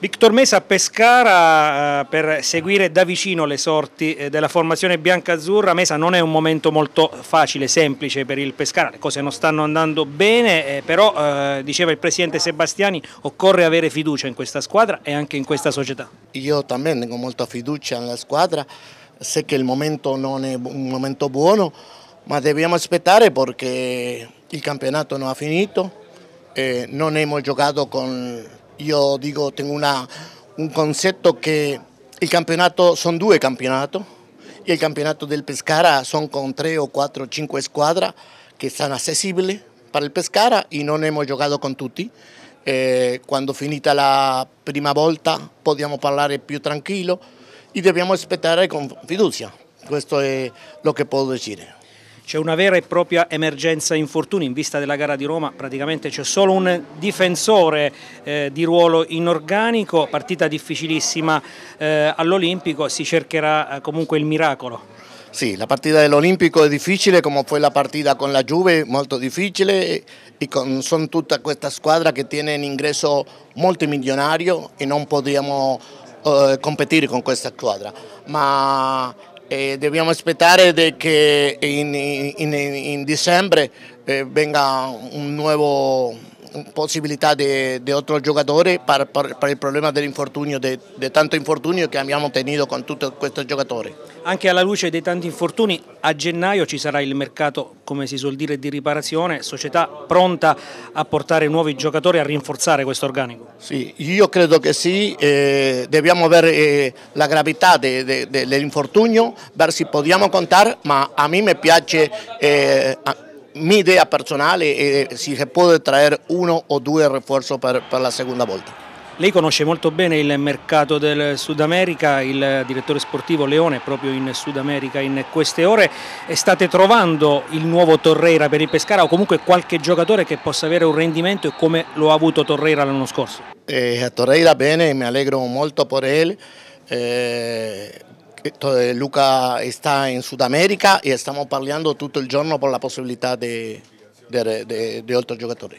Victor Mesa a Pescara eh, per seguire da vicino le sorti eh, della formazione bianca-azzurra. Mesa non è un momento molto facile, semplice per il Pescara, le cose non stanno andando bene, eh, però diceva il presidente Sebastiani occorre avere fiducia in questa squadra e anche in questa società. Io también tengo molta fiducia nella squadra, sé che il momento non è un momento buono, ma dobbiamo aspettare perché il campionato non ha finito, non abbiamo giocato con Yo digo, tengo una, un concepto que el campeonato son due campeonatos y el campeonato del Pescara son con tres o cuatro o cinco squadre que son accesibles para el Pescara y no hemos jugado con tutti. Eh, quando finita la prima volta possiamo parlare più tranquillo e dobbiamo aspettare con fiducia. Questo è lo che posso dire. C'è una vera e propria emergenza infortuni in vista della gara di Roma, praticamente c'è solo un difensore eh, di ruolo inorganico, partita difficilissima eh, all'Olimpico, si cercherà eh, comunque il miracolo. Sì, la partita dell'Olimpico è difficile come fu la partita con la Juve, molto difficile e con, sono tutta questa squadra che tiene un ingresso molto milionario e non possiamo eh, competere con questa squadra. Ma e dobbiamo aspettare che in, in, in dicembre eh, venga un nuovo possibilità di, altro giocatore per, il problema dell'infortunio, di, di tanto infortunio che abbiamo tenuto con tutti questi giocatori. Anche alla luce dei tanti infortuni, a gennaio ci sarà il mercato, come si suol dire, di riparazione, società pronta a portare nuovi giocatori a rinforzare questo organico? Sì, io credo che sì, eh, dobbiamo avere eh, la gravità de, de, de, dell'infortunio, ver se possiamo contare, ma a me mi piace... Eh, mia idea personale è si può traere uno o due rinforzi per, per la seconda volta. Lei conosce molto bene il mercato del Sud America, il direttore sportivo Leone è proprio in Sud America in queste ore. State trovando il nuovo Torreira per il Pescara o comunque qualche giocatore che possa avere un rendimento come lo ha avuto Torreira l'anno scorso? Eh, Torreira bene, mi allegro molto per lui. Eh, Luca está en Sudamérica y estamos parlando tutto il giorno per la possibilità di, altri giocatori.